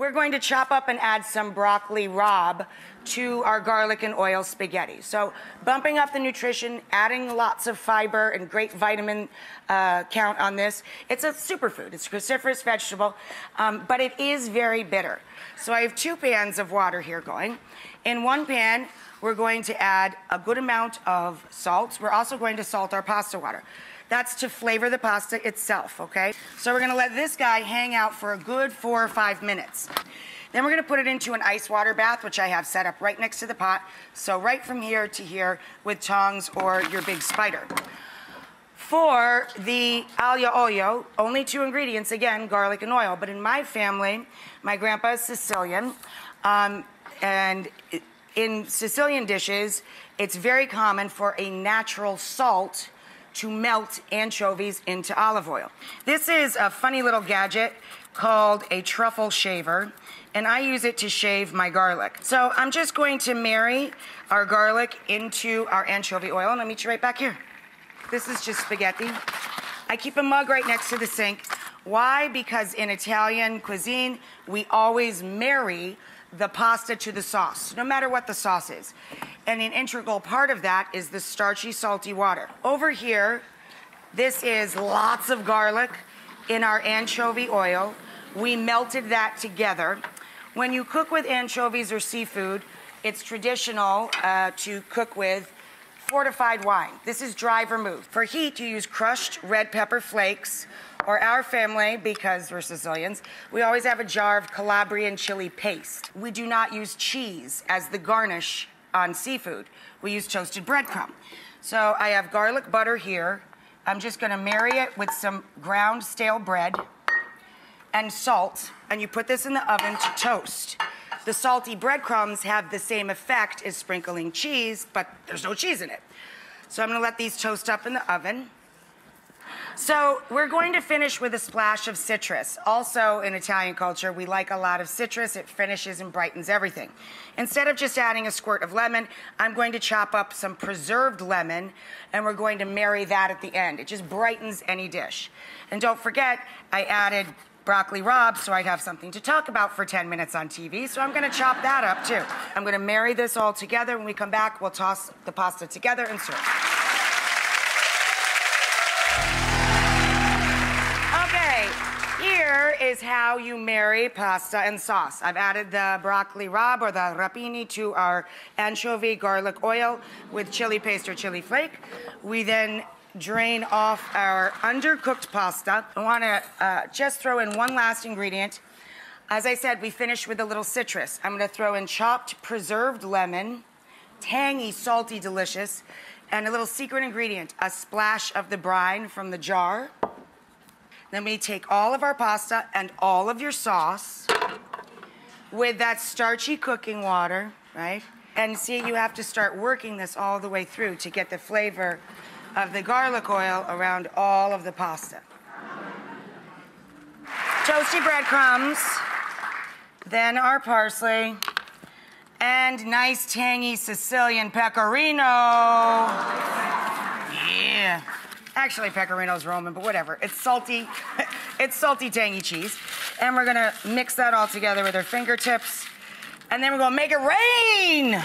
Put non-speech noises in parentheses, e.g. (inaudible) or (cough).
we're going to chop up and add some broccoli rabe to our garlic and oil spaghetti. So bumping up the nutrition, adding lots of fiber and great vitamin uh, count on this. It's a superfood. It's a cruciferous vegetable, um, but it is very bitter. So I have two pans of water here going. In one pan, we're going to add a good amount of salt. We're also going to salt our pasta water. That's to flavor the pasta itself, okay? So we're gonna let this guy hang out for a good four or five minutes. Then we're gonna put it into an ice water bath, which I have set up right next to the pot. So right from here to here with tongs or your big spider. For the aglio olio, only two ingredients, again, garlic and oil. But in my family, my grandpa is Sicilian, um, and in Sicilian dishes, it's very common for a natural salt to melt anchovies into olive oil. This is a funny little gadget called a truffle shaver, and I use it to shave my garlic. So I'm just going to marry our garlic into our anchovy oil, and I'll meet you right back here. This is just spaghetti. I keep a mug right next to the sink. Why? Because in Italian cuisine, we always marry the pasta to the sauce, no matter what the sauce is. And an integral part of that is the starchy, salty water. Over here, this is lots of garlic in our anchovy oil. We melted that together. When you cook with anchovies or seafood, it's traditional uh, to cook with fortified wine. This is dry vermouth. For heat, you use crushed red pepper flakes, or our family, because we're Sicilians, we always have a jar of Calabrian chili paste. We do not use cheese as the garnish on seafood. We use toasted breadcrumb. So I have garlic butter here. I'm just gonna marry it with some ground stale bread and salt, and you put this in the oven to toast. The salty breadcrumbs have the same effect as sprinkling cheese, but there's no cheese in it. So I'm gonna let these toast up in the oven. So we're going to finish with a splash of citrus. Also in Italian culture, we like a lot of citrus. It finishes and brightens everything. Instead of just adding a squirt of lemon, I'm going to chop up some preserved lemon and we're going to marry that at the end. It just brightens any dish. And don't forget, I added broccoli rabe so I'd have something to talk about for 10 minutes on TV. So I'm going to chop that up too. I'm going to marry this all together. When we come back, we'll toss the pasta together and serve. Here is how you marry pasta and sauce. I've added the broccoli rabe or the rapini to our anchovy garlic oil with chili paste or chili flake. We then drain off our undercooked pasta. I want to uh, just throw in one last ingredient. As I said, we finish with a little citrus. I'm going to throw in chopped preserved lemon, tangy, salty, delicious, and a little secret ingredient, a splash of the brine from the jar. Then we take all of our pasta and all of your sauce with that starchy cooking water, right? And see, you have to start working this all the way through to get the flavor of the garlic oil around all of the pasta. Toasty breadcrumbs, then our parsley, and nice tangy Sicilian pecorino. Yeah. Actually, pecorino's Roman, but whatever. It's salty. (laughs) it's salty, tangy cheese. And we're gonna mix that all together with our fingertips. And then we're gonna make it rain.